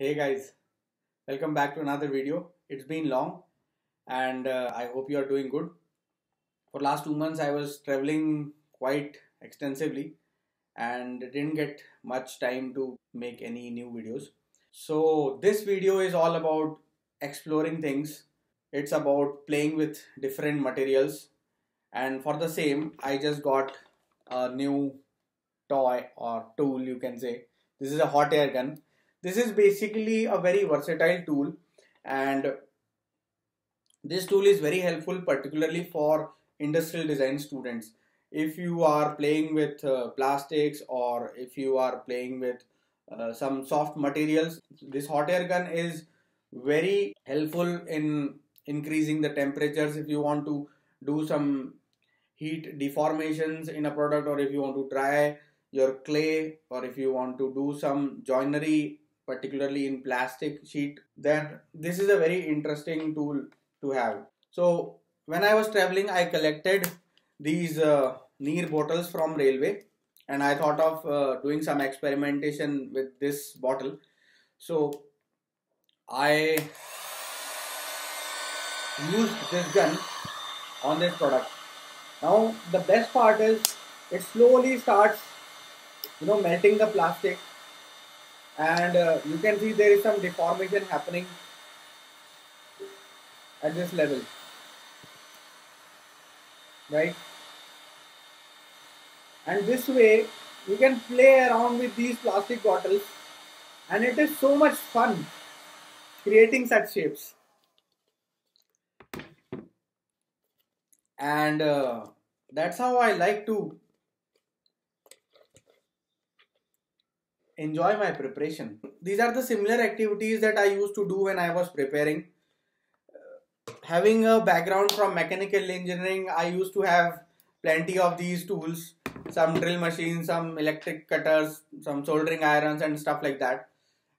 Hey guys, welcome back to another video. It's been long and uh, I hope you are doing good. For last two months I was traveling quite extensively and didn't get much time to make any new videos. So this video is all about exploring things. It's about playing with different materials and for the same I just got a new toy or tool you can say. This is a hot air gun this is basically a very versatile tool and this tool is very helpful particularly for industrial design students. If you are playing with uh, plastics or if you are playing with uh, some soft materials this hot air gun is very helpful in increasing the temperatures. If you want to do some heat deformations in a product or if you want to dry your clay or if you want to do some joinery particularly in plastic sheet then this is a very interesting tool to have. So when i was traveling i collected these uh, neer bottles from railway and i thought of uh, doing some experimentation with this bottle. So i used this gun on this product. Now the best part is it slowly starts you know melting the plastic and uh, you can see there is some deformation happening at this level. Right? And this way you can play around with these plastic bottles. And it is so much fun creating such shapes. And uh, that's how I like to enjoy my preparation. These are the similar activities that I used to do when I was preparing. Uh, having a background from mechanical engineering, I used to have plenty of these tools some drill machines, some electric cutters, some soldering irons, and stuff like that.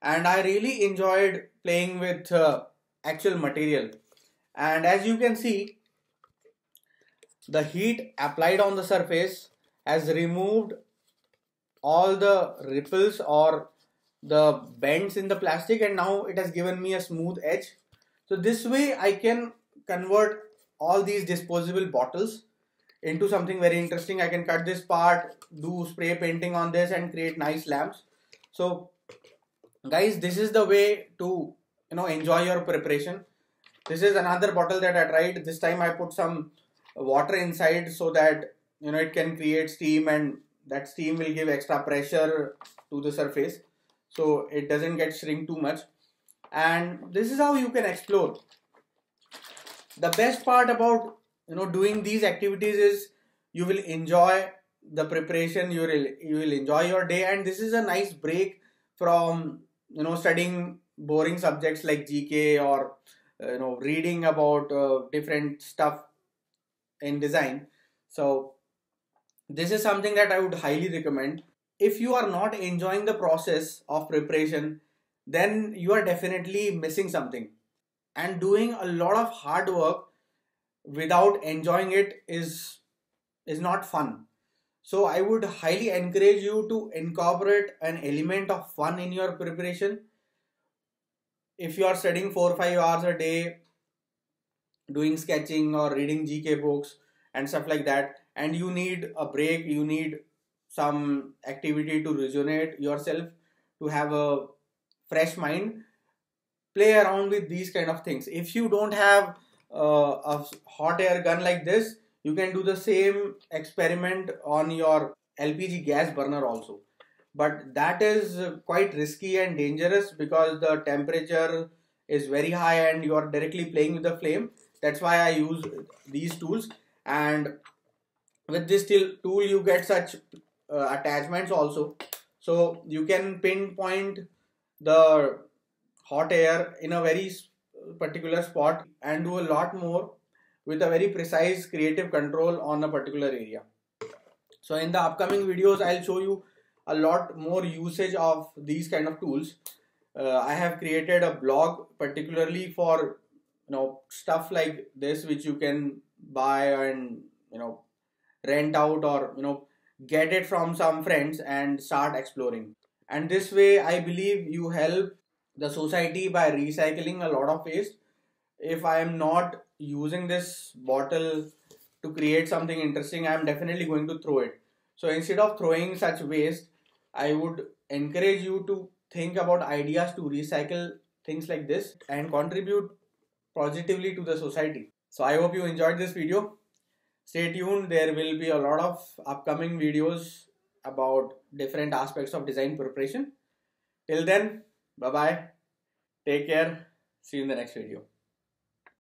And I really enjoyed playing with uh, actual material. And as you can see, the heat applied on the surface has removed all the ripples or the bends in the plastic and now it has given me a smooth edge. So this way I can convert all these disposable bottles into something very interesting. I can cut this part do spray painting on this and create nice lamps. So guys this is the way to you know enjoy your preparation. This is another bottle that I tried. This time I put some water inside so that you know it can create steam and that steam will give extra pressure to the surface. So it doesn't get shrink too much. And this is how you can explore. The best part about you know doing these activities is you will enjoy the preparation. You will you will enjoy your day. And this is a nice break from you know studying boring subjects like gk or you know reading about uh, different stuff in design. So this is something that I would highly recommend. If you are not enjoying the process of preparation, then you are definitely missing something. And doing a lot of hard work without enjoying it is is not fun. So I would highly encourage you to incorporate an element of fun in your preparation. If you are studying 4 or 5 hours a day doing sketching or reading GK books and stuff like that and you need a break you need some activity to rejuvenate yourself to have a fresh mind play around with these kind of things. If you don't have uh, a hot air gun like this you can do the same experiment on your lpg gas burner also. But that is quite risky and dangerous because the temperature is very high and you are directly playing with the flame. That's why i use these tools. And with this tool you get such uh, attachments also. So you can pinpoint the hot air in a very particular spot and do a lot more with a very precise creative control on a particular area. So in the upcoming videos i'll show you a lot more usage of these kind of tools. Uh, i have created a blog particularly for you know stuff like this which you can buy and you know rent out or you know get it from some friends and start exploring. And this way i believe you help the society by recycling a lot of waste. If i am not using this bottle to create something interesting i am definitely going to throw it. So instead of throwing such waste i would encourage you to think about ideas to recycle things like this and contribute positively to the society. So i hope you enjoyed this video stay tuned there will be a lot of upcoming videos about different aspects of design preparation till then Bye bye. Take care. See you in the next video.